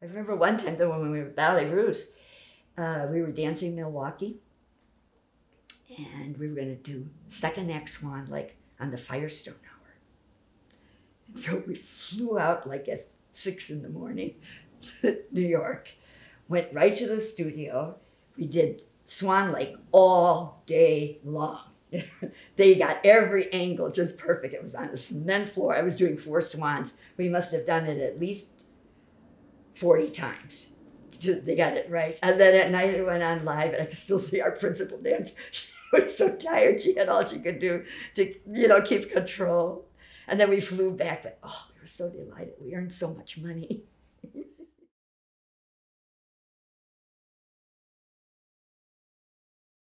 I remember one time though when we were at Ballet Russe, uh, we were dancing Milwaukee, and we were going to do second act Swan Lake on the Firestone Hour. And so we flew out like at six in the morning to New York, went right to the studio. We did Swan Lake all day long. they got every angle just perfect. It was on a cement floor. I was doing four swans. We must have done it at least 40 times. They got it right. And then at night it went on live, and I could still see our principal dance. She was so tired. She had all she could do to, you know, keep control. And then we flew back, but oh, we were so delighted. We earned so much money.